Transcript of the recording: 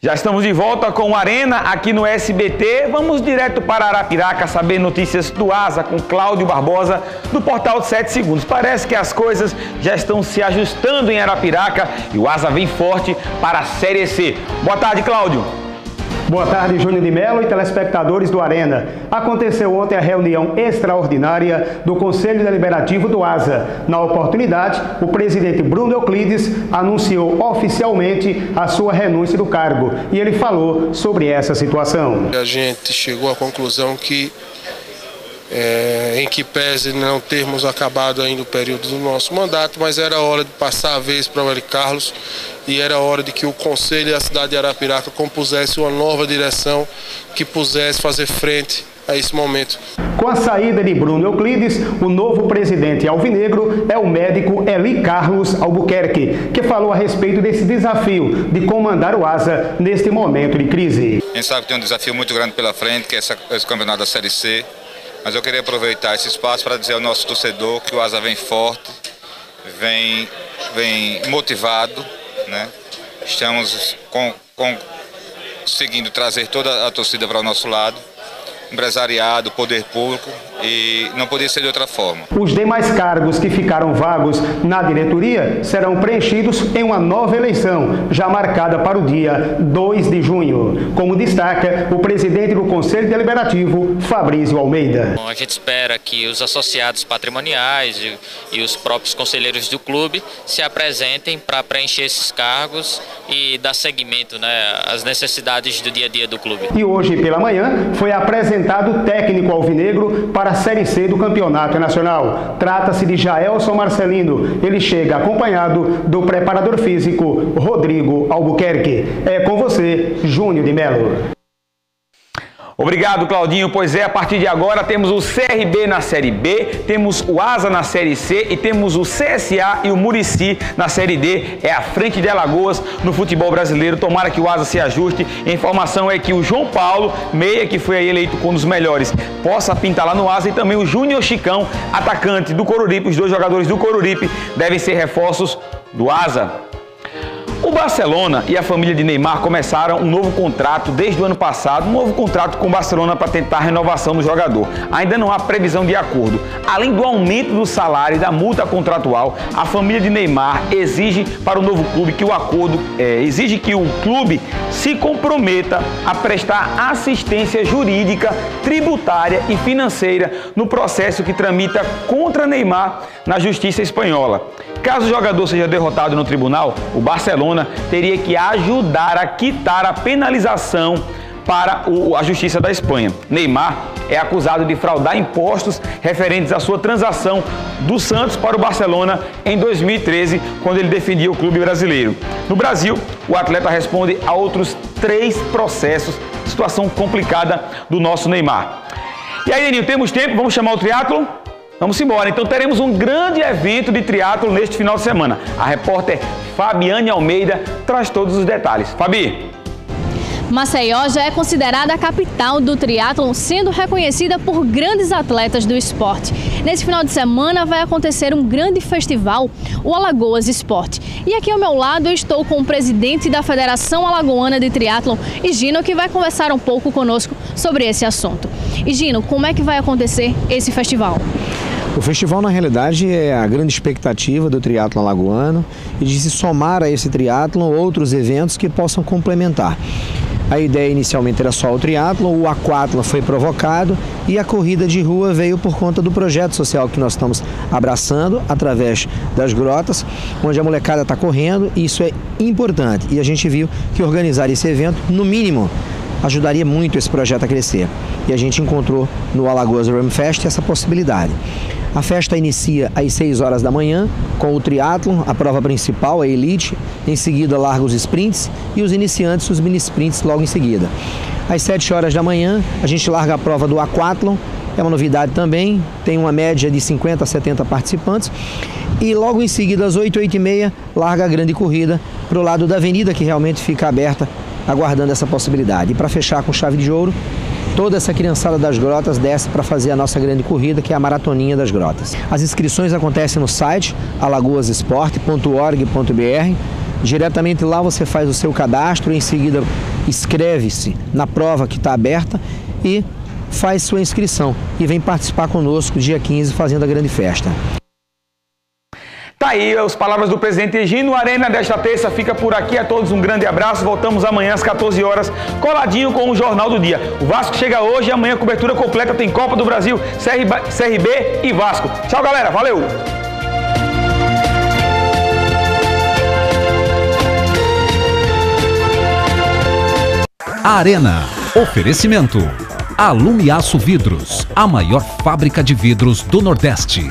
Já estamos de volta com Arena aqui no SBT. Vamos direto para Arapiraca saber notícias do Asa com Cláudio Barbosa do portal 7 Segundos. Parece que as coisas já estão se ajustando em Arapiraca e o Asa vem forte para a Série C. Boa tarde, Cláudio. Boa tarde, Júnior de Melo e telespectadores do Arena. Aconteceu ontem a reunião extraordinária do Conselho Deliberativo do ASA. Na oportunidade, o presidente Bruno Euclides anunciou oficialmente a sua renúncia do cargo e ele falou sobre essa situação. A gente chegou à conclusão que é, em que pese não termos acabado ainda o período do nosso mandato, mas era hora de passar a vez para o L. Carlos e era hora de que o Conselho e a cidade de Arapiraca compusesse uma nova direção que pusesse fazer frente a esse momento. Com a saída de Bruno Euclides, o novo presidente alvinegro é o médico Eli Carlos Albuquerque, que falou a respeito desse desafio de comandar o ASA neste momento de crise. A gente sabe que tem um desafio muito grande pela frente, que é esse campeonato da Série C. Mas eu queria aproveitar esse espaço para dizer ao nosso torcedor que o Asa vem forte, vem, vem motivado, né? Estamos com, com, conseguindo trazer toda a torcida para o nosso lado empresariado, poder público e não poderia ser de outra forma. Os demais cargos que ficaram vagos na diretoria serão preenchidos em uma nova eleição, já marcada para o dia 2 de junho, como destaca o presidente do Conselho Deliberativo, Fabrício Almeida. Bom, a gente espera que os associados patrimoniais e, e os próprios conselheiros do clube se apresentem para preencher esses cargos e dar seguimento né, às necessidades do dia a dia do clube. E hoje pela manhã foi apresentado o técnico alvinegro para a Série C do Campeonato Nacional. Trata-se de Jaelson Marcelino. Ele chega acompanhado do preparador físico Rodrigo Albuquerque. É com você, Júnior de Melo. Obrigado, Claudinho. Pois é, a partir de agora temos o CRB na Série B, temos o Asa na Série C e temos o CSA e o Murici na Série D. É a frente de Alagoas no futebol brasileiro. Tomara que o Asa se ajuste. A informação é que o João Paulo, meia, que foi eleito um dos melhores, possa pintar lá no Asa e também o Júnior Chicão, atacante do Coruripe. Os dois jogadores do Coruripe devem ser reforços do Asa. O Barcelona e a família de Neymar começaram um novo contrato desde o ano passado, um novo contrato com o Barcelona para tentar a renovação do jogador. Ainda não há previsão de acordo. Além do aumento do salário e da multa contratual, a família de Neymar exige para o novo clube que o acordo é, exige que o clube se comprometa a prestar assistência jurídica, tributária e financeira no processo que tramita contra Neymar na justiça espanhola. Caso o jogador seja derrotado no tribunal, o Barcelona teria que ajudar a quitar a penalização para o, a Justiça da Espanha. Neymar é acusado de fraudar impostos referentes à sua transação do Santos para o Barcelona em 2013, quando ele defendia o clube brasileiro. No Brasil, o atleta responde a outros três processos, situação complicada do nosso Neymar. E aí, Deninho, temos tempo? Vamos chamar o triatlo? Vamos embora. Então teremos um grande evento de triatlo neste final de semana. A repórter Fabiane Almeida traz todos os detalhes. Fabi. Maceió já é considerada a capital do triatlon, sendo reconhecida por grandes atletas do esporte. Nesse final de semana vai acontecer um grande festival, o Alagoas Esporte. E aqui ao meu lado eu estou com o presidente da Federação Alagoana de Triatlon, Gino, que vai conversar um pouco conosco sobre esse assunto. Gino, como é que vai acontecer esse festival? O festival, na realidade, é a grande expectativa do triatlo alagoano e de se somar a esse triatlo outros eventos que possam complementar. A ideia inicialmente era só o triatlo, o aquatlo foi provocado e a corrida de rua veio por conta do projeto social que nós estamos abraçando através das grotas, onde a molecada está correndo e isso é importante. E a gente viu que organizar esse evento, no mínimo, ajudaria muito esse projeto a crescer. E a gente encontrou no Alagoas Rum Fest essa possibilidade. A festa inicia às 6 horas da manhã com o triatlon, a prova principal, a elite, em seguida larga os sprints e os iniciantes os mini sprints logo em seguida. Às 7 horas da manhã, a gente larga a prova do aquatlon, é uma novidade também, tem uma média de 50 a 70 participantes. E logo em seguida, às 8, 8 e meia, larga a grande corrida para o lado da avenida, que realmente fica aberta, aguardando essa possibilidade. E para fechar com chave de ouro, toda essa criançada das grotas desce para fazer a nossa grande corrida, que é a Maratoninha das Grotas. As inscrições acontecem no site alagoasesport.org.br Diretamente lá você faz o seu cadastro, em seguida inscreve-se na prova que está aberta e faz sua inscrição e vem participar conosco dia 15 fazendo a grande festa. Tá aí as palavras do presidente Egino. Arena desta terça fica por aqui. A todos um grande abraço. Voltamos amanhã às 14 horas, coladinho com o Jornal do Dia. O Vasco chega hoje amanhã cobertura completa tem Copa do Brasil, CRB e Vasco. Tchau, galera. Valeu! Arena. Oferecimento. Alumiaço Vidros, a maior fábrica de vidros do Nordeste.